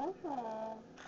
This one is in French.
Ah.